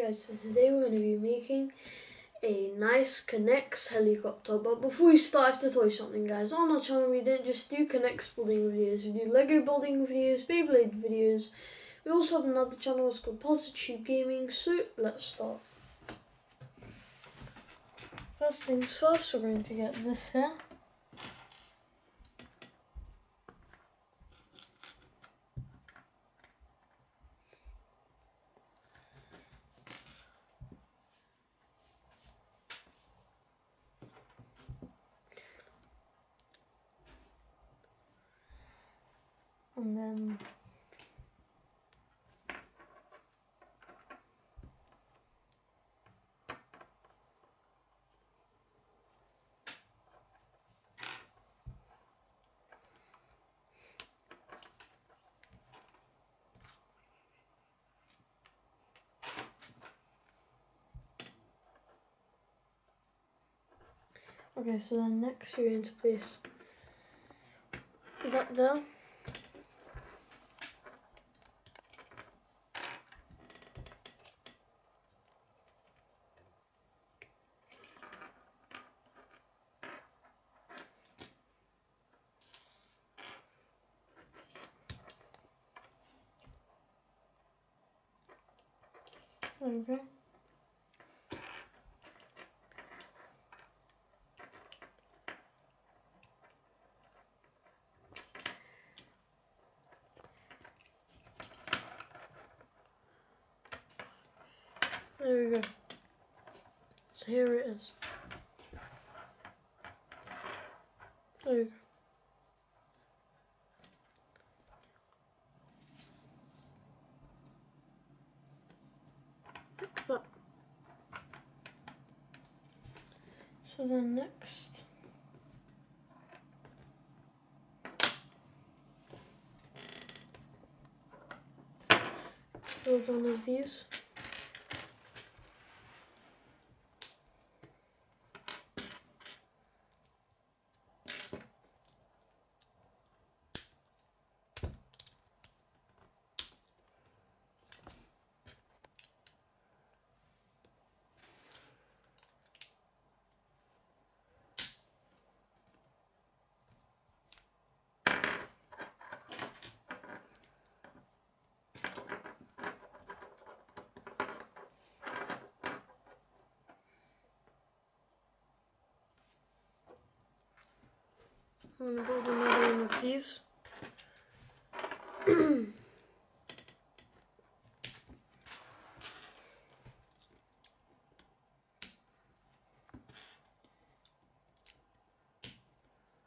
Guys, so today we're going to be making a nice K'nex helicopter. But before we start, I have to tell you something guys. On our channel we don't just do K'nex building videos, we do Lego building videos, Beyblade videos. We also have another channel, it's called Parsatube Gaming, so let's start. First things first, we're going to get this here. And then Okay, so then next you're going to place that there. Go. There we go. So here it is. There we go. Like that. So then next build one of these. I'm gonna build another one of these.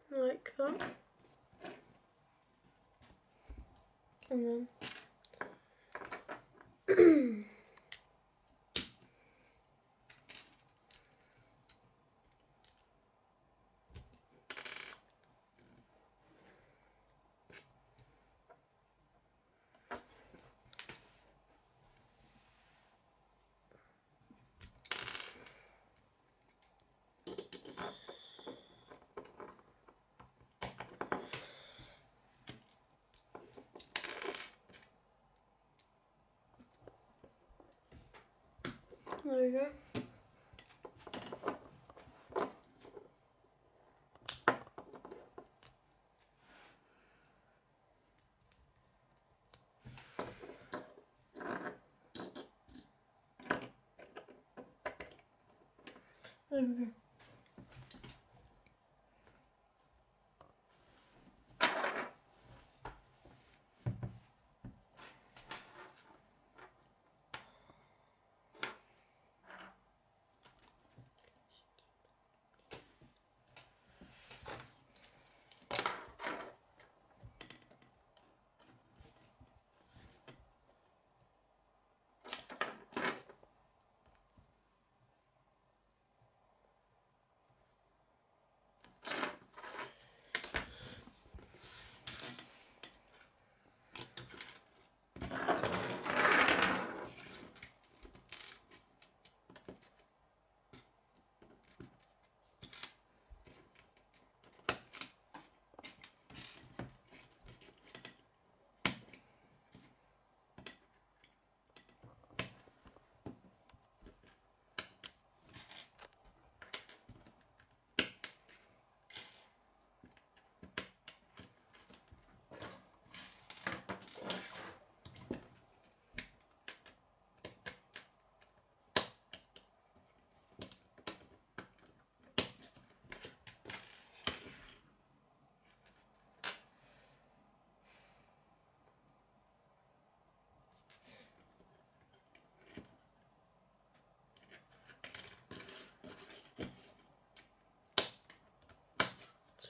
like that. And then There we go. There we go.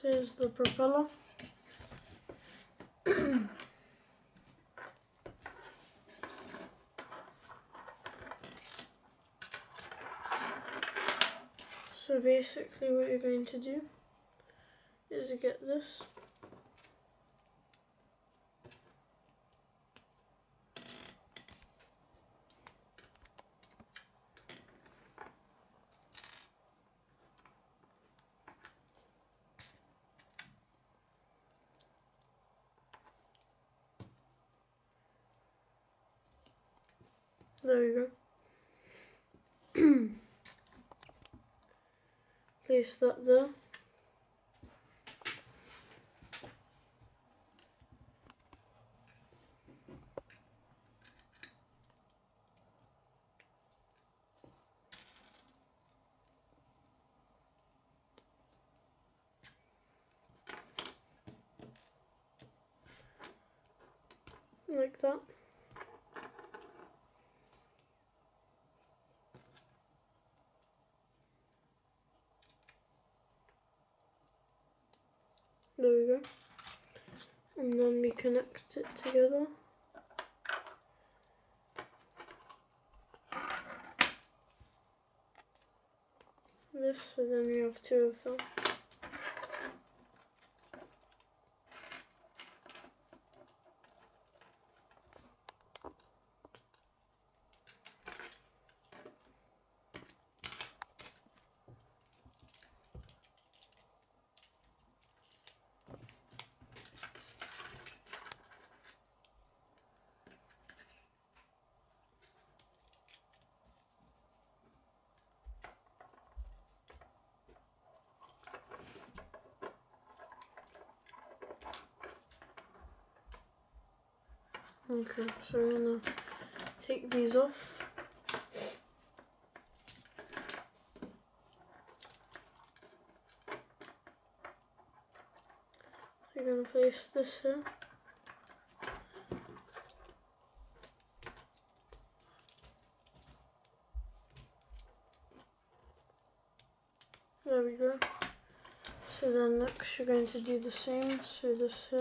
Here's the propeller. so basically what you're going to do is get this There you go. Place that there. Like that. There we go. And then we connect it together. This, so then we have two of them. Okay, so we're gonna take these off. So you're gonna place this here. There we go. So then next you're going to do the same, so this here.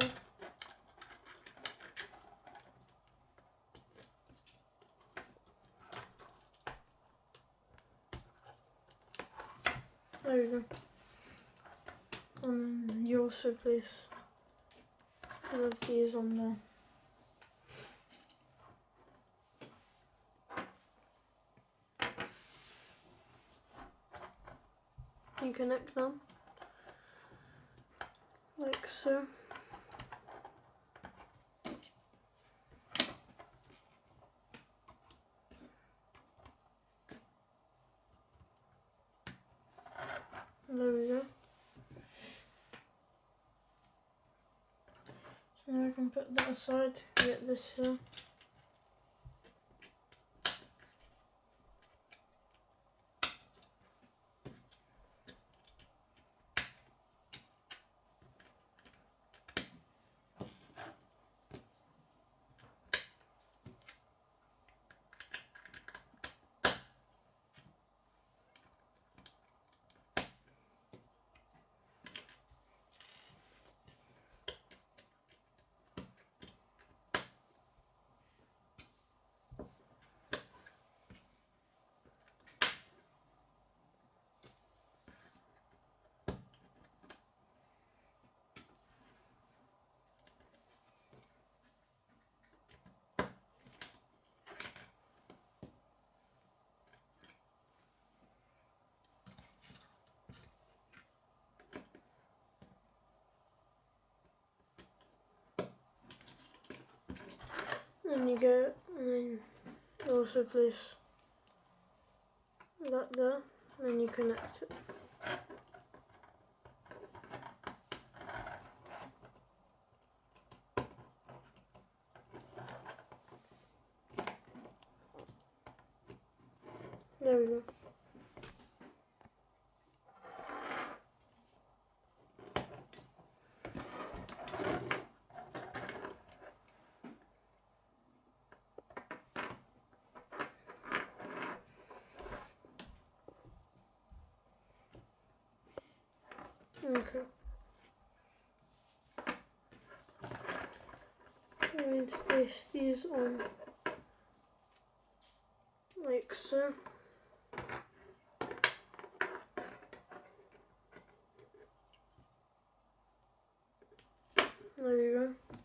There we go. And then you also place one of these on there. You connect them like so. There we go. So now we can put that aside, get this here. Then you go and then you also place that there and then you connect it. There we go. Okay. I'm going to place these on like so. There you go.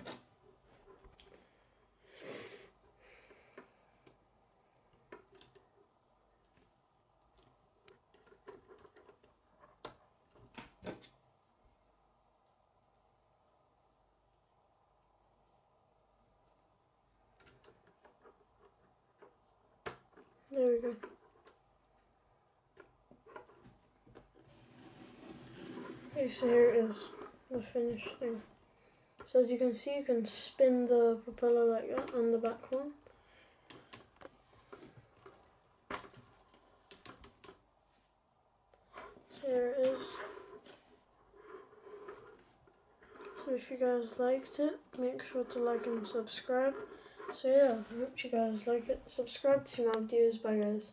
There we go. Okay, so here is the finished thing. So as you can see, you can spin the propeller like that and the back one. So here it is. So if you guys liked it, make sure to like and subscribe. So yeah, I hope you guys like it. Subscribe to my videos. Bye guys.